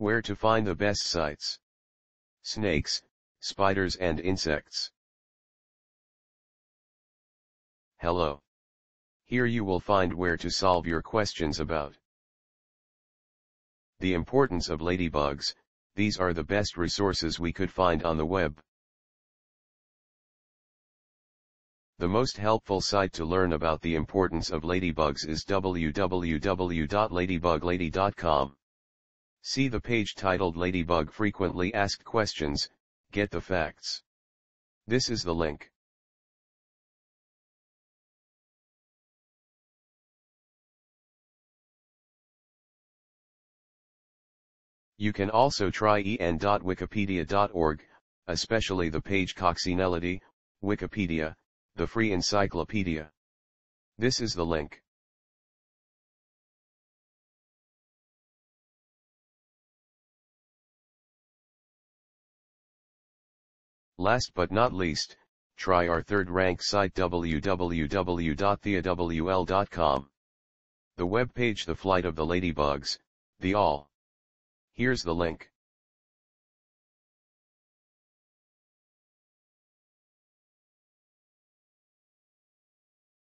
Where to find the best sites. Snakes, spiders and insects. Hello. Here you will find where to solve your questions about the importance of ladybugs, these are the best resources we could find on the web. The most helpful site to learn about the importance of ladybugs is www.ladybuglady.com. See the page titled Ladybug Frequently Asked Questions, get the facts. This is the link. You can also try en.wikipedia.org, especially the page Coccinellidae, Wikipedia, the free encyclopedia. This is the link. Last but not least, try our third rank site www.theawl.com. The web page The Flight of the Ladybugs, the Awl. Here's the link.